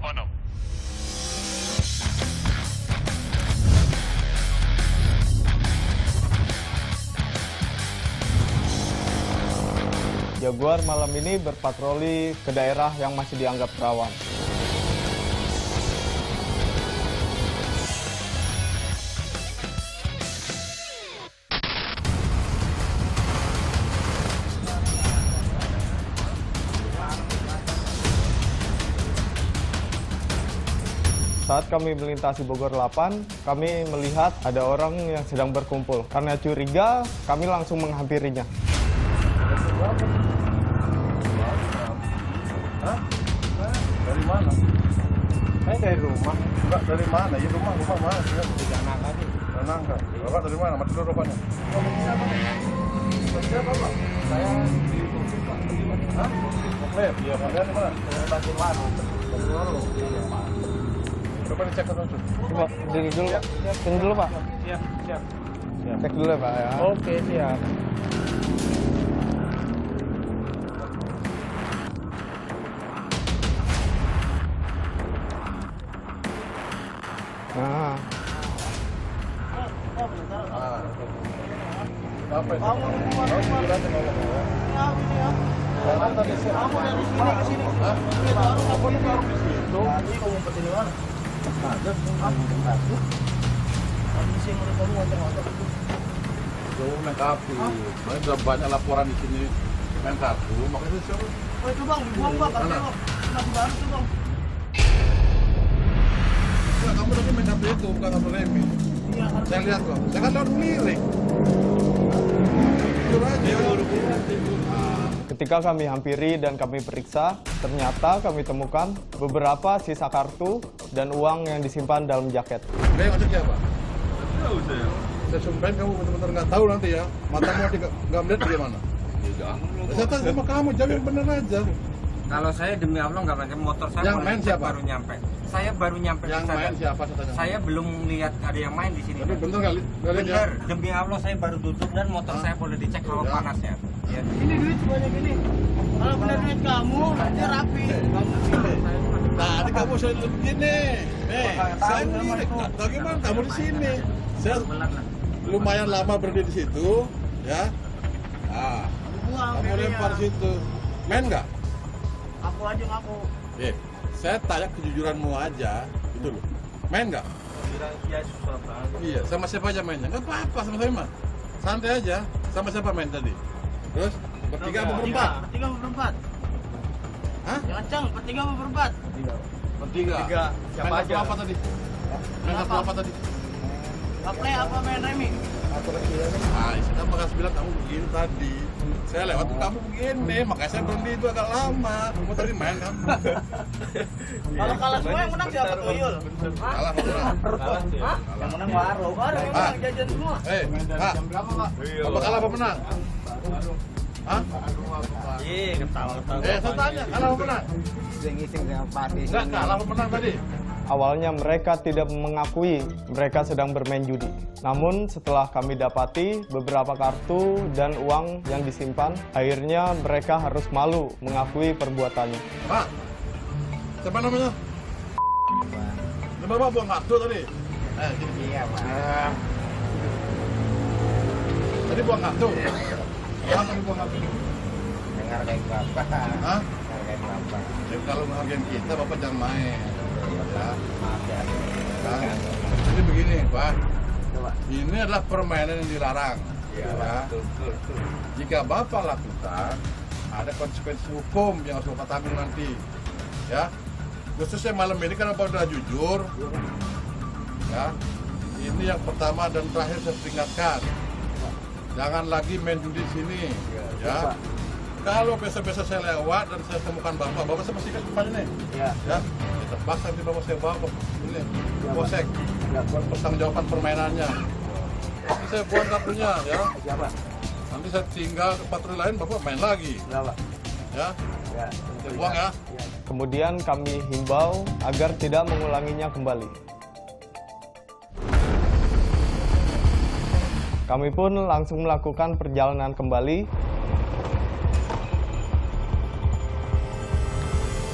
Bapak 6. Jaguar malam ini berpatroli ke daerah yang masih dianggap rawan. Saat kami melintasi Bogor 8, kami melihat ada orang yang sedang berkumpul. Karena curiga, kami langsung menghampirinya. Dari mana? Saya dari rumah, Enggak, dari mana? Ya rumah, rumah mana? Ya, tiga nangka sih. dari Nangka. Bapak dari mana? Mati dulu rokoknya. Kerja apa, Pak? Saya di Tukik Pak? Hah? Oke, iya, kalian di mana? Saya bantu warung, bantu warung. Iya, Pak. Coba dicek ke tujuh. Coba, diri dulu, Pak. Tunggu dulu, Pak. Siap, siap. Cek dulu ya, Pak. Ya. Oke, siap. Nah, Ah. Apa itu? Ya. Kamu dari sini ke sini. Aku di sini Jauh udah banyak laporan di sini main. Makanya suruh. Oh itu bang, buang bang, kartu bang. Baru tuh bang. Enggak, kamu tadi main itu bukan kartu remi. Iya, kartu. Saya lihat kok. Saya kan lewat miring. Ketika kami hampiri dan kami periksa, ternyata kami temukan beberapa sisa kartu dan uang yang disimpan dalam jaket. Yang ngajak siapa? Tahu saya. Saya sumpahin kamu benar-benar nggak tahu nanti ya. Matamu nggak melihat bagaimana? Saya tanya sama kamu, jawab yang benar aja. Kalau saya demi Allah nggak pakai motor saya Yang baru- main siapa? baru nyampe. Saya baru nyampe. Yang di sana. main siapa saya? Saya belum lihat ada yang main di sini. Tapi bener nggak li- nggak lihat ya? Bener, demi Allah saya baru duduk dan motor saya boleh dicek hawa Ya. panasnya. Ya. Ini duit sebanyak ini. Kalau benar duit kamu, nanti rapi. Kamu Kamu dulu begini. Nih, saya ini. Bagaimana kamu di sini? Saya lumayan lama berdiri di situ, ya. Ah, kamu lempar situ. Main nggak? Aku aja ngaku. Eh, saya tanya kejujuranmu aja, gitu loh. Main nggak? Ya. Iya, sama siapa aja mainnya? Nggak apa-apa, sama sama. Santai aja. Sama siapa main tadi? Terus bertiga apa berempat? Bertiga, apa berempat? Hah? Ya kencang, bertiga apa berempat? Bertiga. Siapa main aja? apa tadi? Main Apa? apa tadi? Gaple apa main remi? Ah, saya bakal bilang kamu begini tadi. Saya lewat tuh kamu begini, makanya saya berhenti itu agak lama. Kamu tadi main kan? Kalau kalah semua yang menang siapa tuh Yul? Kalah. Kalah sih. Hah? Yang menang. Warung yang Ah. menang jajan semua. Eh, Pak. Apa kalah apa menang? Hah? Iya, ketawa-ketawa. Eh, saya tanya, kalah apa menang? Ngising dengan pati. Enggak, kalah apa menang tadi? Awalnya mereka tidak mengakui mereka sedang bermain judi. Namun setelah kami dapati beberapa kartu dan uang yang disimpan, akhirnya mereka harus malu mengakui perbuatannya. Pak. Siapa namanya? Ini Bapak buang kartu tadi. Eh. Iya, Pak. Nah. Tadi buang kartu. Kenapa Bapak. Hah? Kayak Bapak. Jadi kalau menghargai kita, Bapak jangan main. Ya. Maaf ya. Kan? Jadi begini, Pak. Coba. Ini adalah permainan yang dilarang. Iya, Ya. Pak. Betul, betul, betul. Jika Bapak lakukan, ada konsekuensi hukum yang harus Bapak tanggung nanti. Ya. Khususnya malam ini karena Bapak sudah jujur. Ya. Ini yang pertama dan terakhir saya peringatkan. Jangan lagi main judi di sini. Ya. Kalau besok-besok saya lewat dan saya temukan Bapak, Bapak saya pastikan depan ini. Iya. Ya. Kita paksa nanti Bapak saya bawa ke ini. Posek. Pertanggungjawaban permainannya. Nanti saya buat kartunya ya. Siapa? Nanti saya tinggal ke patroli lain, Bapak main lagi. Siapa? Ya, Ya. saya buang ya. Kemudian kami himbau agar tidak mengulanginya kembali. Kami pun langsung melakukan perjalanan kembali.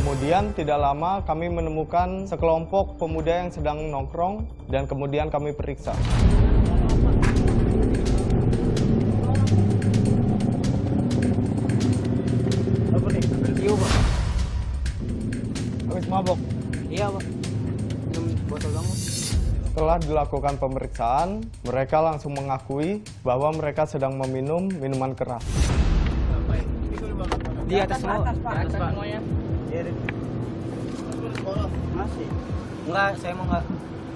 Kemudian tidak lama kami menemukan sekelompok pemuda yang sedang nongkrong dan kemudian kami periksa. Setelah dilakukan pemeriksaan, mereka langsung mengakui bahwa mereka sedang meminum minuman keras. Di atas semua. Di atas semuanya. Iya? Masih. Enggak, saya mau enggak.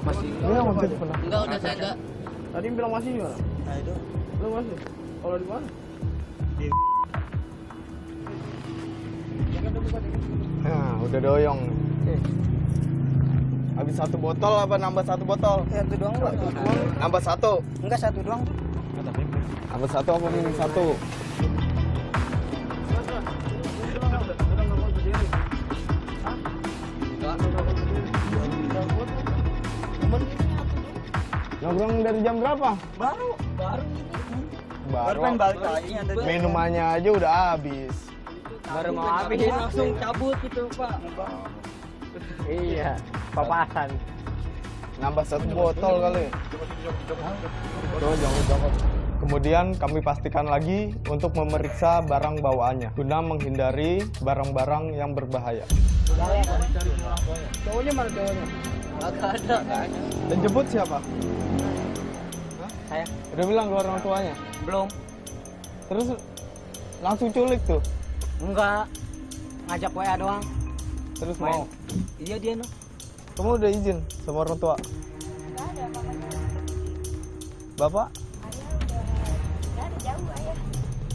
Masih. Iya, waktu itu pernah. Enggak, udah saya enggak. Tadi bilang masih gimana? Nah, itu. Lu masih? Kalau di mana? Di Nah, udah doyong. Habis satu botol apa nambah satu botol? Satu doang, Pak. Nambah satu. Enggak, satu doang. Nambah satu apa minum satu? Nongkrong dari jam berapa? Baru, baru. Baru. balik lagi. Minumannya aja udah habis. Baru mau habis langsung cabut gitu, Pak. Iya, papasan. Nambah satu botol kali. Tuh, jangan. Kemudian kami pastikan lagi untuk memeriksa barang bawaannya guna menghindari barang-barang yang berbahaya. Cowoknya mana cowoknya? Ada. Dan jemput siapa? Saya Udah bilang ke orang tuanya. belum. Terus langsung culik tuh. Enggak. Ngajak WA doang. Terus Main. mau. Iya dia no. Kamu udah izin sama orang tua? Enggak ada bapaknya. Bapak? Ayah udah enggak ada jauh ayah.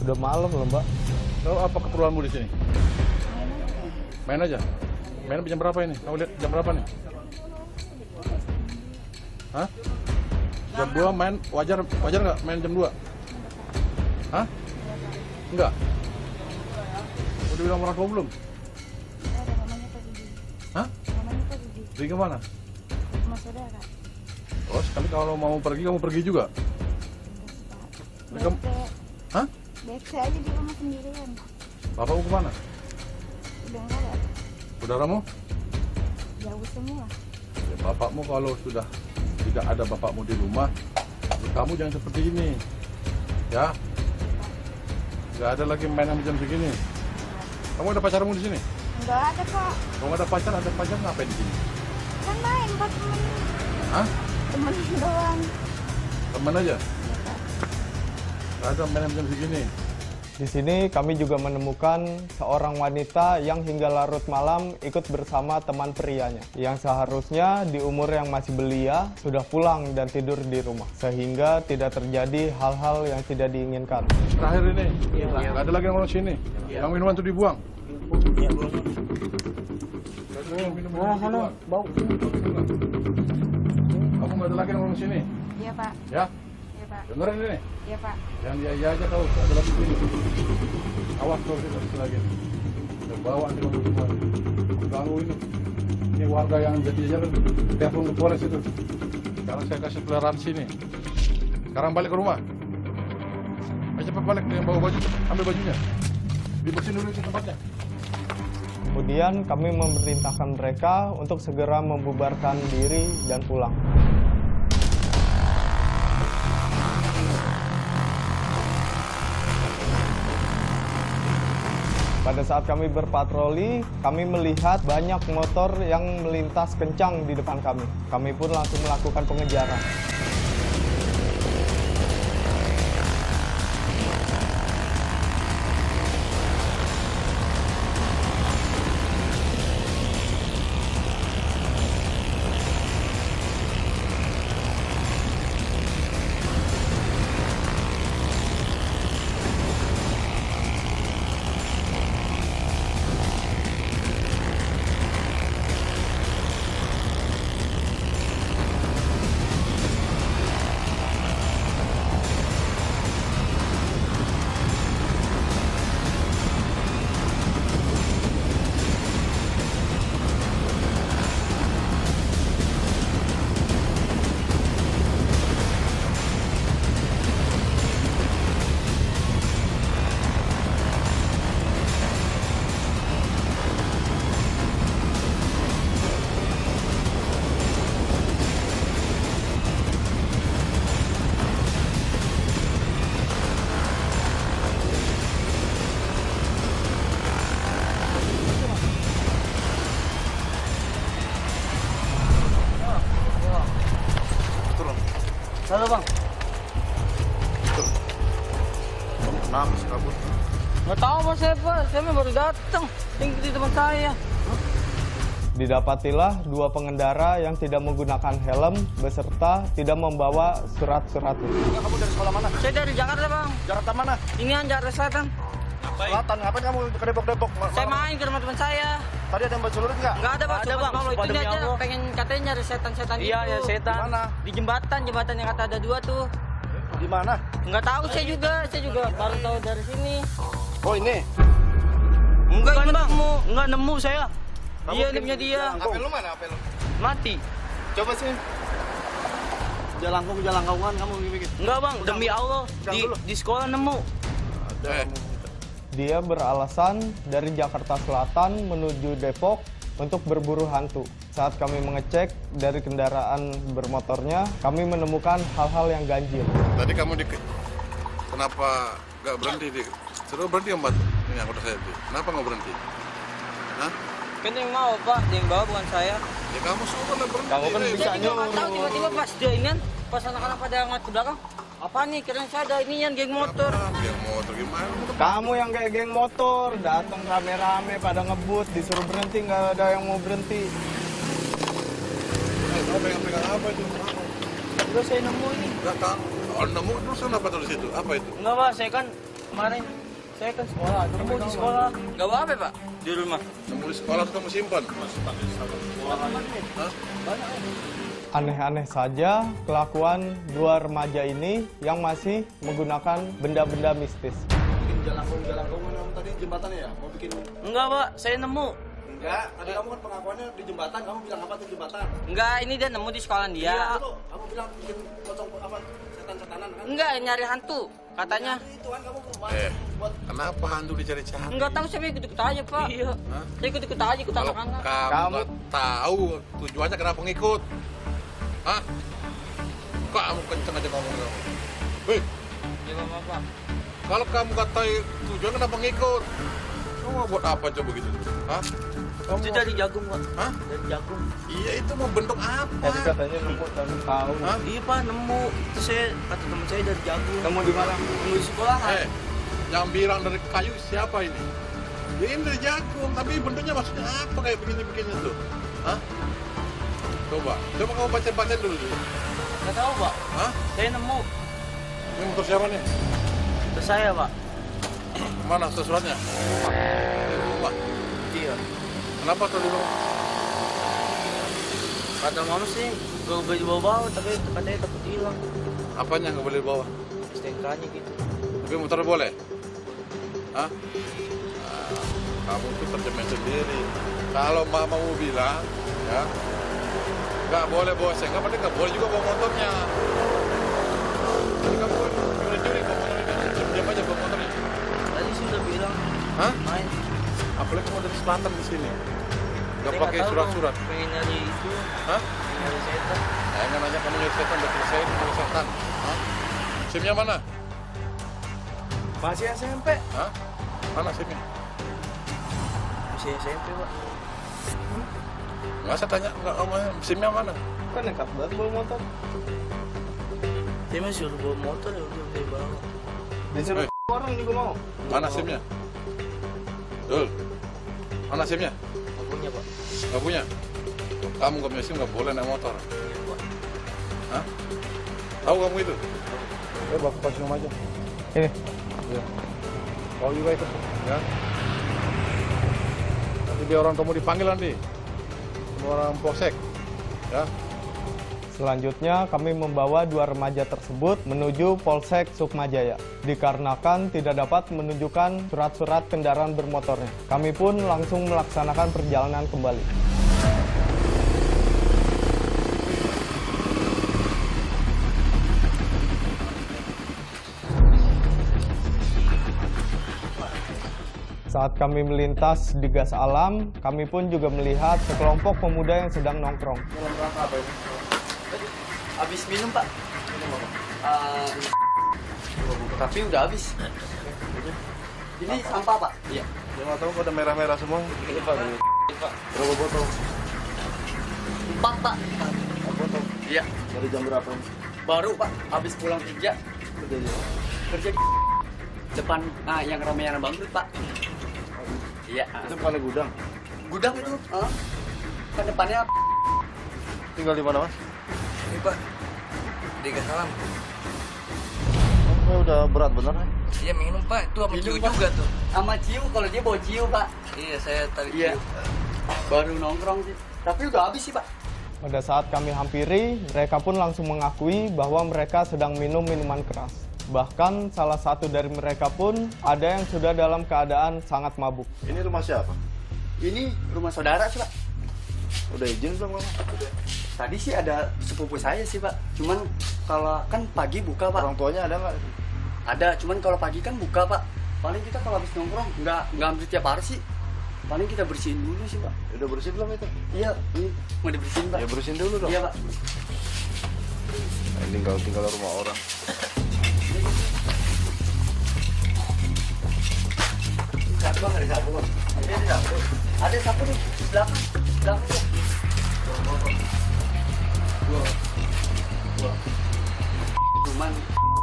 Udah malam loh, Mbak. Lo apa keperluanmu di sini? Main aja. Main jam berapa ini? Kamu lihat jam berapa nih? Hah? Jam 2 main wajar wajar nggak main jam 2? Hah? Enggak. Udah bilang orang tua belum? Pergi ke mana? sama saudara. Oh sekali kalau mau pergi kamu pergi juga? Kamu- Bete. Hah? Bete aja di rumah sendirian. Bapakmu ke mana? Udah enggak ada. Saudaramu? Jauh semua. Ya, bapakmu kalau sudah tidak ada bapakmu di rumah, ya kamu jangan seperti ini. Ya. Nggak ada lagi main jam segini. Kamu ada pacarmu di sini? Enggak ada kok. Kalau nggak ada pacar, ada pacar ngapain di sini? Buat temen. Hah? Temen doang. Teman aja? Nggak ada main jam segini. Di sini kami juga menemukan seorang wanita yang hingga larut malam ikut bersama teman prianya yang seharusnya di umur yang masih belia sudah pulang dan tidur di rumah sehingga tidak terjadi hal-hal yang tidak diinginkan. Terakhir ini, nggak ada lagi yang orang sini. Yang minuman itu dibuang. Minuman itu dibuang. bau. Kamu nggak ada lagi yang orang sini. Iya pak. Ya, Iya pak. dengerin ini. Iya pak. Jangan dia iya aja kau ada lagi sini. Awas kau tidak bisa lagi. Udah bawa nanti kamu semua. Ganggu ini. Ini warga yang jadi jalan telepon ke polres itu. Sekarang saya kasih toleransi nih. Sekarang balik ke rumah. Ayo cepat balik dengan bawa baju, ambil bajunya. Dibersihin dulu itu tempatnya. Kemudian kami memerintahkan mereka untuk segera membubarkan diri dan pulang. Pada saat kami berpatroli, kami melihat banyak motor yang melintas kencang di depan kami. Kami pun langsung melakukan pengejaran. Halo bang. Kenapa sih kabur? Nggak tahu mas saya pak, saya memang baru datang. Tinggi di teman saya. Didapatilah dua pengendara yang tidak menggunakan helm beserta tidak membawa surat-suratnya. Enggak, kamu dari sekolah mana? Saya dari Jakarta bang. Jakarta mana? Ini yang Jakarta Selatan. Selatan. Ngapain kamu ke Depok-Depok? Saya ma- main ke rumah teman saya. Tadi ada yang bercelurit nggak? Nggak ada bang, ada, cuma Bang. itu demi aja Allah. pengen katanya nyari setan-setan Iya, itu. ya setan. Di mana? Di jembatan, jembatan yang kata ada dua tuh. Di mana? Nggak tahu saya juga, saya juga baru tahu dari sini. Oh ini. Enggak, Bukan bang, ketemu. enggak nemu saya. Iya, ini punya dia. HP lu mana? HP lu? Mati. Coba sih. Jalangkung, jalangkungan kamu bikin. Enggak bang, demi Allah. Di, di sekolah nemu. Eh. Dia beralasan dari Jakarta Selatan menuju Depok untuk berburu hantu. Saat kami mengecek dari kendaraan bermotornya, kami menemukan hal-hal yang ganjil. Tadi kamu di kenapa nggak berhenti di suruh berhenti empat ini anggota saya di kenapa nggak berhenti Hah? Kan yang mau pak, yang bawa bukan saya. ya kamu suruh lah berhenti Kamu kan bisa tahu tiba-tiba pas dia ini kan, pas anak-anak pada ngat ke belakang. Apa nih? Kira saya ada ini yang geng motor. Apaan? Motor gimana? Kamu yang kayak geng motor, datang rame-rame pada ngebut, disuruh berhenti nggak ada yang mau berhenti. eh, kamu pegang-pegang apa itu? Terus saya nemu ini. nggak tahu. Oh nemu terus kenapa tulis itu apa itu? Enggak pak, saya kan kemarin saya kan sekolah, nemu di sekolah. Gak apa-apa pak, di rumah. nemu di sekolah terus kamu simpan? Hah? Aneh-aneh saja kelakuan dua remaja ini yang masih menggunakan benda-benda mistis. Bikin jalangkung, jalangkung kamu tadi jembatannya ya? Mau bikin Enggak pak, saya nemu. Enggak, tadi kamu kan pengakuannya di jembatan, kamu bilang apa tuh jembatan? Enggak, ini dia nemu di sekolah dia. Dulu, kamu bilang bikin pocong apa setan-setanan kan? Enggak, nyari hantu katanya. Itu kan kamu mau eh buat kenapa hantu dicari-cari Enggak tahu saya ikut-ikut aja pak. Iya. Hah? Saya ikut-ikut aja ikut anak-anak. kamu Kamu- tahu tujuannya kenapa ngikut Hah? kamu kenceng aja ngomong kamu Wih, Ya bapak. Kalau kamu kata tujuan kenapa ngikut? Kamu mau buat apa coba gitu? Hah? Kamu Itu dari jagung pak. Hah? Dari jagung. Iya itu mau bentuk apa? Tadi katanya nemu dan tahu. Hah? Iya pak, nemu. Itu saya kata teman saya dari jagung. Kamu di mana? Nemu di sekolah. Eh, yang bilang dari kayu siapa ini? Ya, ini dari jagung, tapi bentuknya maksudnya apa kayak begini-begini tuh? Hah? Coba, coba kamu baca-baca dulu. Enggak tahu pak. Hah? Saya nemu. Ini motor siapa nih? Itu saya pak. Mana suratnya? Di rumah. Iya. Kenapa tuh rumah? Kata mama sih, gue boleh dibawa-bawa, tapi katanya takut hilang. Apanya nggak boleh bawa? STNK-nya gitu. Tapi motor boleh? Hah? Nah, kamu tuh terjemahin sendiri. Kalau mama mau bilang, ya, nggak boleh bawa STNK, berarti nggak boleh juga bawa motornya. Jadi kamu curi-curi bawa motor ini, diam aja bawa motornya. Tadi sih udah bilang Hah? main. Apalagi kamu dari selatan di sini. Nggak Saya pakai surat-surat. Pengen nyari itu, Hah? pengen nyari setan. Ya, nggak nanya kamu nyari setan, udah selesai, nyari setan. Hah? SIM-nya mana? Masih SMP. Hah? Mana SIM-nya? Masih SMP pak. Nggak saya tanya, nggak kamu SIM-nya mana? Kan nekat banget bawa motor. Masih suruh bawa motor ya udah saya bawa. Disuruh Eh. orang juga mau. Mana SIM-nya? Dul, mana SIM-nya? Nggak punya pak. Nggak punya? Kamu nggak punya SIM nggak boleh naik motor. Iya pak. Hah? Tahu kamu itu? Eh, bapak kasih nama aja. Ini. Ya. Kau juga itu, ya. Nanti biar orang kamu dipanggil nanti. Sama orang polsek, ya. Selanjutnya kami membawa dua remaja tersebut menuju Polsek Sukmajaya dikarenakan tidak dapat menunjukkan surat-surat kendaraan bermotornya. Kami pun langsung melaksanakan perjalanan kembali. Saat kami melintas di gas alam, kami pun juga melihat sekelompok pemuda yang sedang nongkrong. Habis minum pak. Ah, tapi udah habis. Ini sampah pak. Iya. Dia nggak tahu pada merah-merah semua. Ini pak. Ini pak. Berapa botol? Empat pak. Empat botol. Iya. Dari jam berapa? Baru pak, habis pulang kerja. Kerja di? Kerja di depan ah, yang ramean bangkrut pak. Iya. Itu paling gudang. Gudang itu. ah. Kan depannya Tinggal di mana mas? Ini Pak. Di Salam. Oh, udah berat bener nih. Iya minum Pak, itu sama Ciu juga tuh. sama Ciu. Kalau dia bawa Ciu pak. Iya, saya tadi Iya. Ciu. Baru nongkrong sih. Tapi udah habis sih pak. Pada saat kami hampiri, mereka pun langsung mengakui bahwa mereka sedang minum minuman keras. Bahkan salah satu dari mereka pun ada yang sudah dalam keadaan sangat mabuk. Ini rumah siapa? Ini rumah saudara sih pak. Udah izin belum kamu? Tadi sih ada sepupu saya sih pak. Cuman kalau kan pagi buka pak. Orang tuanya ada nggak? Ada, cuman kalau pagi kan buka pak. Paling kita kalau habis nongkrong nggak nggak hampir tiap hari sih. Paling kita bersihin dulu sih pak. Udah bersih belum itu? Iya, ini mau dibersihin pak. Ya bersihin dulu dong. Iya pak. Ini tinggal tinggal rumah orang. Satu bang, ada satu bang. Ada satu. Ada satu di belakang, belakang. Dua, dua. Cuman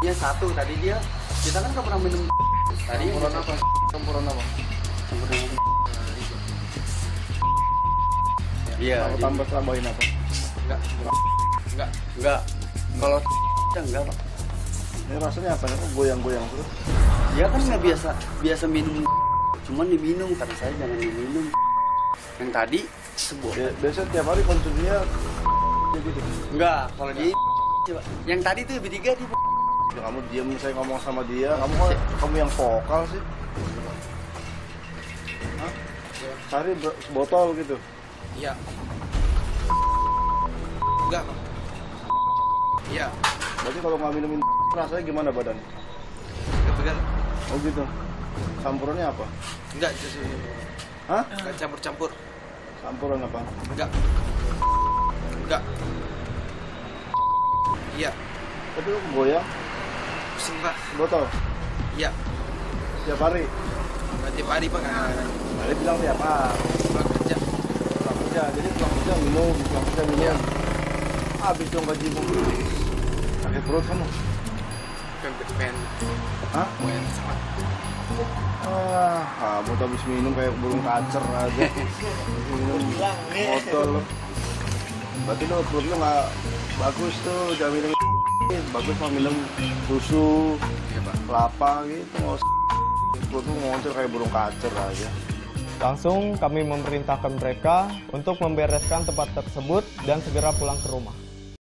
dia satu tadi dia kita kan nggak pernah minum. Tadi Campuran apa? Campuran apa? Campuran? Iya. Tambah tambahin apa? Enggak. Enggak. Enggak. Kalau enggak pak. Ini rasanya apa? Kok goyang-goyang terus? Dia kan nggak biasa biasa minum. Cuman diminum kata saya jangan diminum. Yang tadi sebuah. Biasa tiap hari konsumsinya ya gitu. Enggak, kalau dia coba. Yang tadi tuh bertiga di Ya, kamu diam saya ngomong sama dia. Kamu kok kamu yang vokal sih? Hah? Cari botol gitu. Iya. Enggak. Iya. Berarti kalau nggak minumin rasanya gimana badan? Oh gitu. Campurannya apa? Enggak, justru. Hah? Enggak campur-campur. Campuran apa? Enggak. Enggak. Iya. Tapi lu goyang Pusing Pak. botol Iya. tiap hari. Nggak tiap hari Pak. Nggak Dia bilang tiap hari. pulang kerja. Pulang kerja, jadi pulang kerja minum, pulang kerja minum. Iya. Habis dong gajimu. Sakit perut kamu. Pengen pengen Hah? pengen sama. Ah, kamu tuh habis minum kayak burung kacer aja. minum botol. Berarti lo perut lo nggak bagus tuh, jangan minum bagus mah minum susu, kelapa gitu. Nggak. Perut lo ngoncor kayak burung kacer aja. Langsung kami memerintahkan mereka untuk membereskan tempat tersebut dan segera pulang ke rumah.